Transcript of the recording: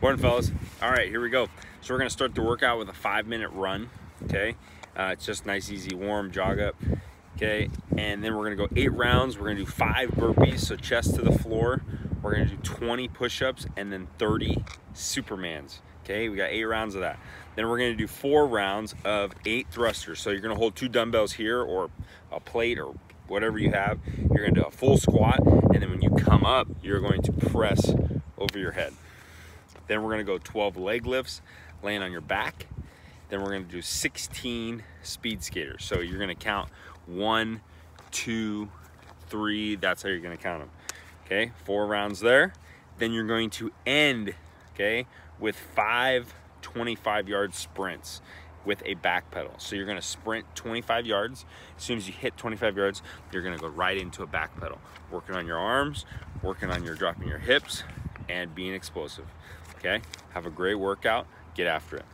Morning, fellas. All right, here we go. So we're gonna start the workout with a five minute run, okay? Uh, it's just nice, easy, warm, jog up, okay? And then we're gonna go eight rounds. We're gonna do five burpees, so chest to the floor. We're gonna do 20 push-ups and then 30 Supermans, okay? We got eight rounds of that. Then we're gonna do four rounds of eight thrusters. So you're gonna hold two dumbbells here or a plate or whatever you have. You're gonna do a full squat, and then when you come up, you're going to press over your head. Then we're gonna go 12 leg lifts, laying on your back. Then we're gonna do 16 speed skaters. So you're gonna count one, two, three, that's how you're gonna count them. Okay, four rounds there. Then you're going to end, okay, with five 25 yard sprints with a back pedal. So you're gonna sprint 25 yards. As soon as you hit 25 yards, you're gonna go right into a back pedal. Working on your arms, working on your dropping your hips, and being explosive. Okay? Have a great workout. Get after it.